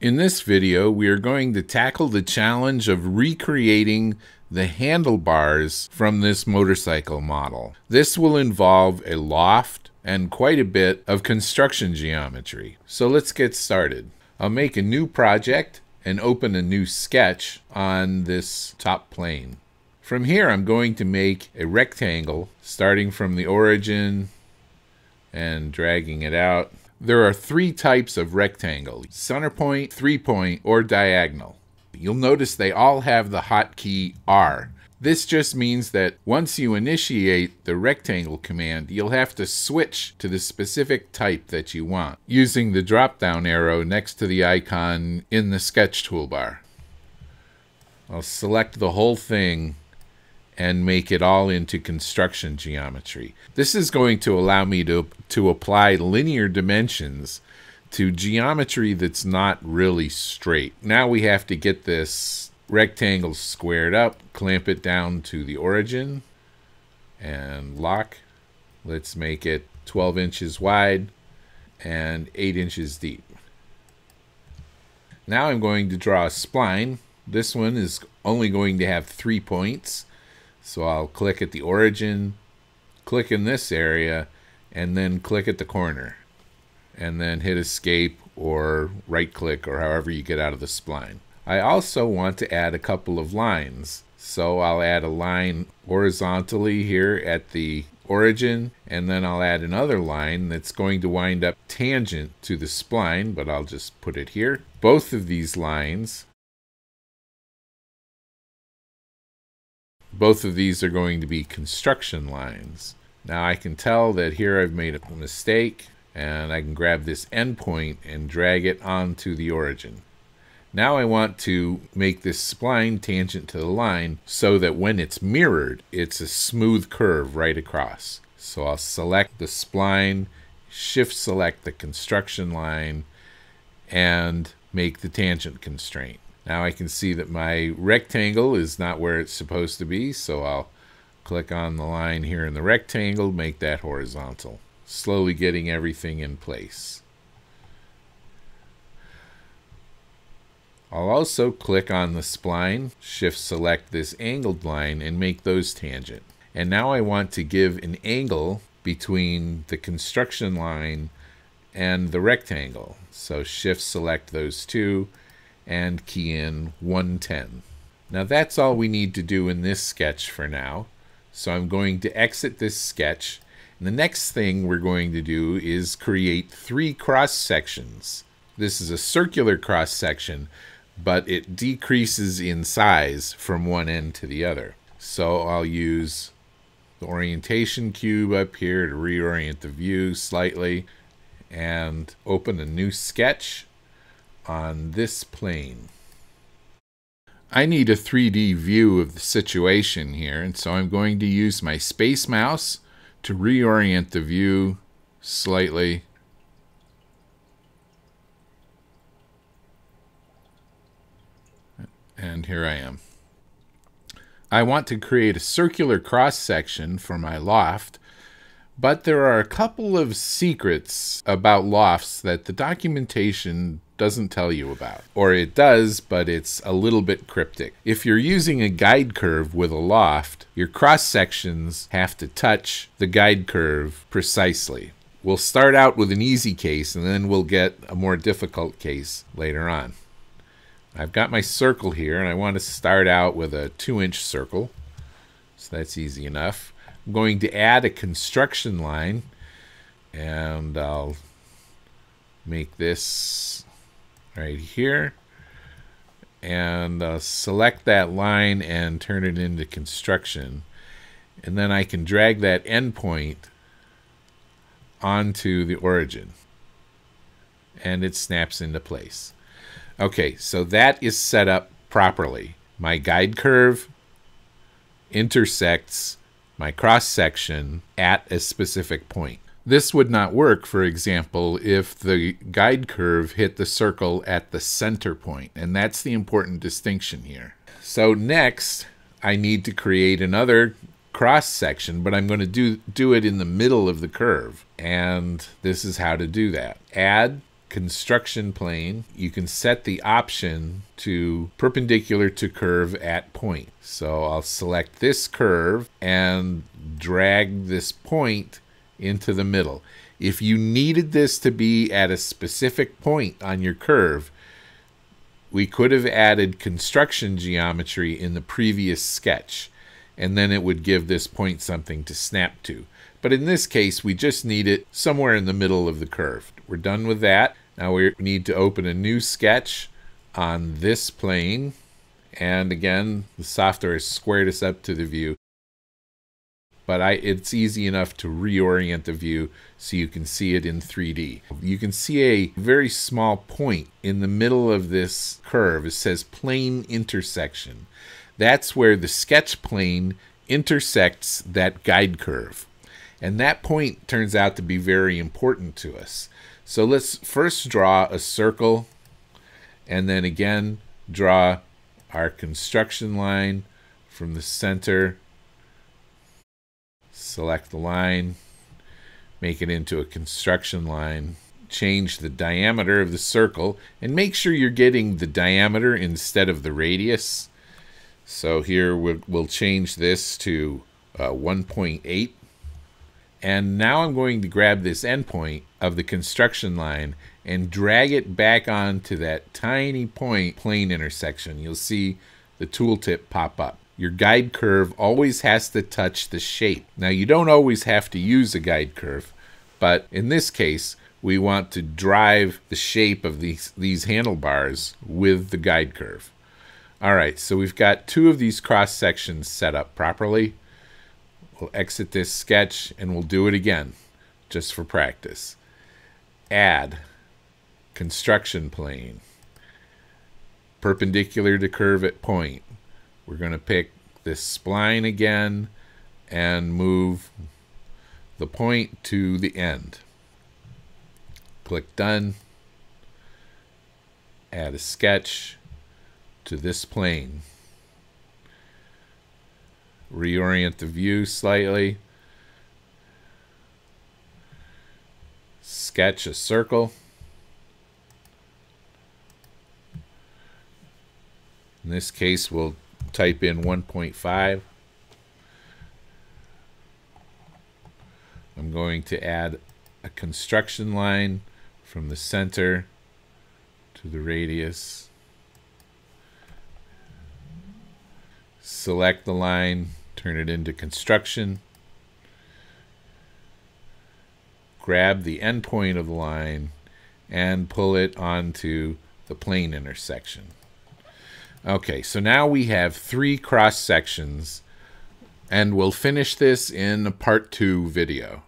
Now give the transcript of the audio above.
In this video, we are going to tackle the challenge of recreating the handlebars from this motorcycle model. This will involve a loft and quite a bit of construction geometry. So let's get started. I'll make a new project and open a new sketch on this top plane. From here, I'm going to make a rectangle starting from the origin and dragging it out there are three types of rectangle center point, three point, or diagonal. You'll notice they all have the hotkey R. This just means that once you initiate the rectangle command, you'll have to switch to the specific type that you want using the drop down arrow next to the icon in the sketch toolbar. I'll select the whole thing and make it all into construction geometry. This is going to allow me to, to apply linear dimensions to geometry that's not really straight. Now we have to get this rectangle squared up, clamp it down to the origin, and lock. Let's make it 12 inches wide and 8 inches deep. Now I'm going to draw a spline. This one is only going to have three points. So I'll click at the origin, click in this area, and then click at the corner. And then hit escape or right click or however you get out of the spline. I also want to add a couple of lines. So I'll add a line horizontally here at the origin, and then I'll add another line that's going to wind up tangent to the spline, but I'll just put it here. Both of these lines Both of these are going to be construction lines. Now I can tell that here I've made a mistake and I can grab this endpoint and drag it onto the origin. Now I want to make this spline tangent to the line so that when it's mirrored, it's a smooth curve right across. So I'll select the spline, shift select the construction line, and make the tangent constraint. Now I can see that my rectangle is not where it's supposed to be, so I'll click on the line here in the rectangle, make that horizontal, slowly getting everything in place. I'll also click on the spline, shift select this angled line and make those tangent. And now I want to give an angle between the construction line and the rectangle. So shift select those two and key in 110. Now that's all we need to do in this sketch for now. So I'm going to exit this sketch. And the next thing we're going to do is create three cross sections. This is a circular cross section, but it decreases in size from one end to the other. So I'll use the orientation cube up here to reorient the view slightly and open a new sketch on this plane. I need a 3D view of the situation here, and so I'm going to use my space mouse to reorient the view slightly. And here I am. I want to create a circular cross section for my loft, but there are a couple of secrets about lofts that the documentation doesn't tell you about. Or it does, but it's a little bit cryptic. If you're using a guide curve with a loft, your cross sections have to touch the guide curve precisely. We'll start out with an easy case and then we'll get a more difficult case later on. I've got my circle here and I want to start out with a two inch circle. So that's easy enough. I'm going to add a construction line and I'll make this right here and uh, select that line and turn it into construction and then I can drag that endpoint onto the origin and it snaps into place. Okay, so that is set up properly. My guide curve intersects my cross section at a specific point. This would not work, for example, if the guide curve hit the circle at the center point, and that's the important distinction here. So next, I need to create another cross section, but I'm going to do, do it in the middle of the curve. And this is how to do that. Add construction plane, you can set the option to perpendicular to curve at point. So I'll select this curve and drag this point into the middle. If you needed this to be at a specific point on your curve, we could have added construction geometry in the previous sketch, and then it would give this point something to snap to. But in this case, we just need it somewhere in the middle of the curve. We're done with that. Now we need to open a new sketch on this plane. And again, the software has squared us up to the view. But I, it's easy enough to reorient the view so you can see it in 3D. You can see a very small point in the middle of this curve. It says plane intersection. That's where the sketch plane intersects that guide curve. And that point turns out to be very important to us. So let's first draw a circle and then again draw our construction line from the center. Select the line, make it into a construction line, change the diameter of the circle, and make sure you're getting the diameter instead of the radius. So here we'll, we'll change this to uh, 1.8 and now I'm going to grab this endpoint of the construction line and drag it back onto that tiny point plane intersection. You'll see the tooltip pop up. Your guide curve always has to touch the shape. Now you don't always have to use a guide curve, but in this case, we want to drive the shape of these, these handlebars with the guide curve. All right, so we've got two of these cross sections set up properly. We'll exit this sketch and we'll do it again just for practice. Add construction plane perpendicular to curve at point. We're going to pick this spline again and move the point to the end. Click done. Add a sketch to this plane reorient the view slightly, sketch a circle. In this case, we'll type in 1.5. I'm going to add a construction line from the center to the radius. Select the line turn it into construction, grab the endpoint of the line, and pull it onto the plane intersection. Okay, so now we have three cross sections, and we'll finish this in a part two video.